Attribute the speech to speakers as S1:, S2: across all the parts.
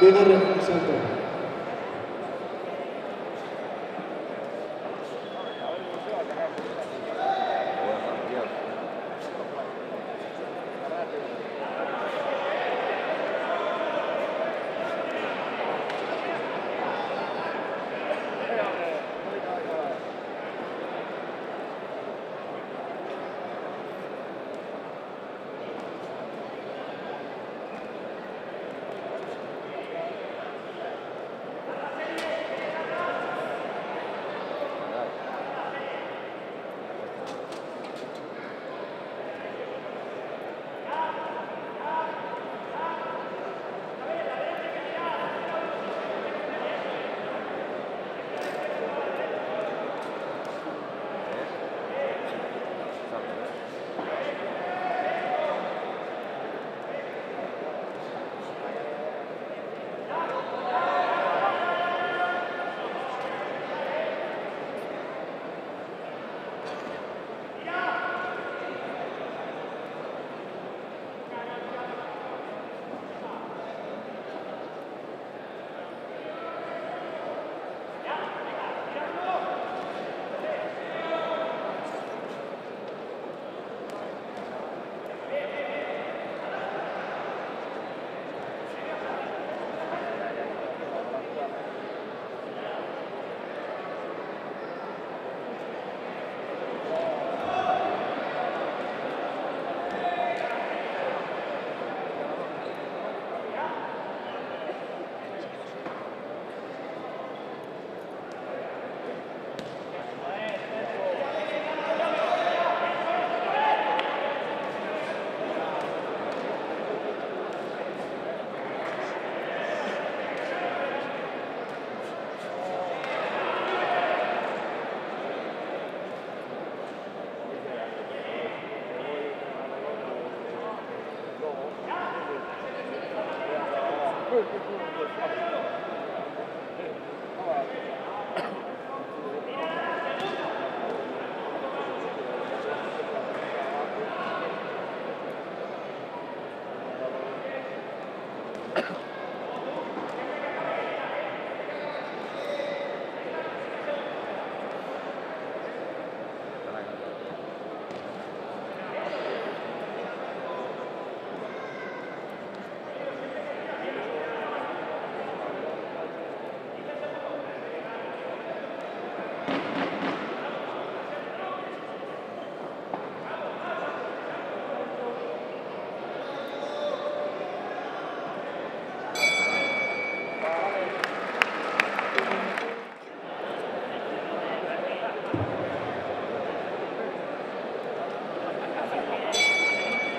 S1: Deja reforzando.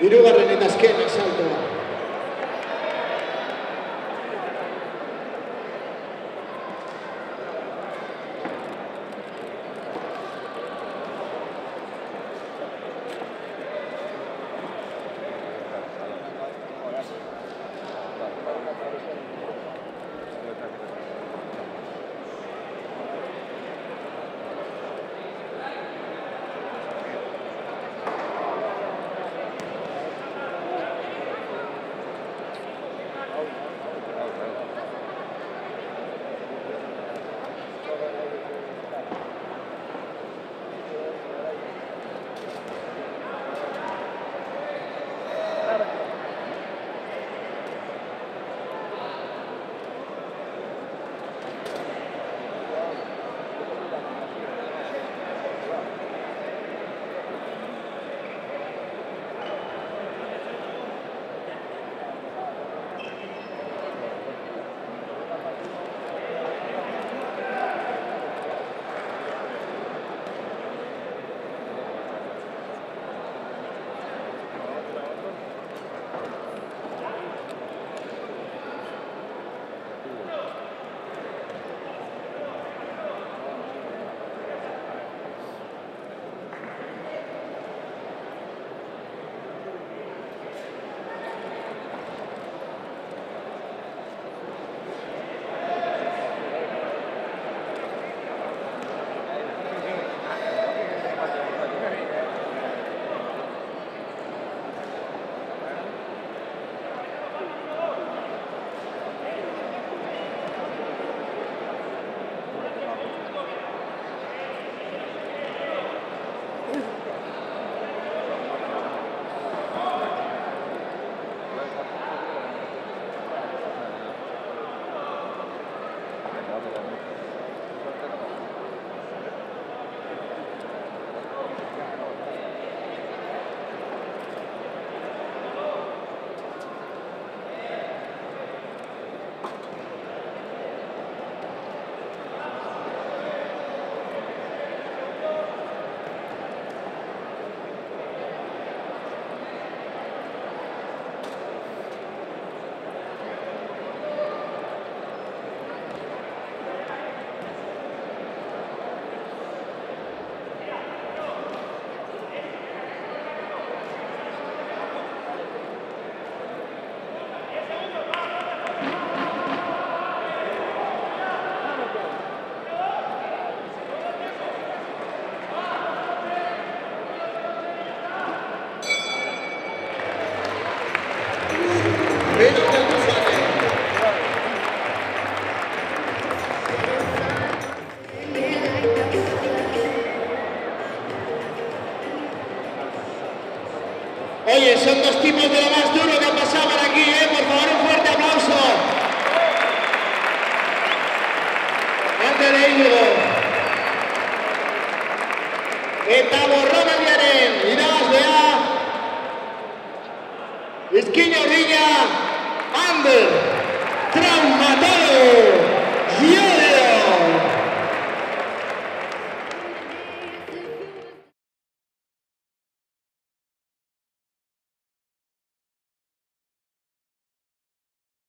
S1: Hirugarren eta azken asaltoa. Tipos de lo más duro que pasaban aquí, ¿eh? Por favor, un fuerte aplauso. Antes de Íñigo. Eta borrona diaren, irabazlea. Izkiño Riña, Ander.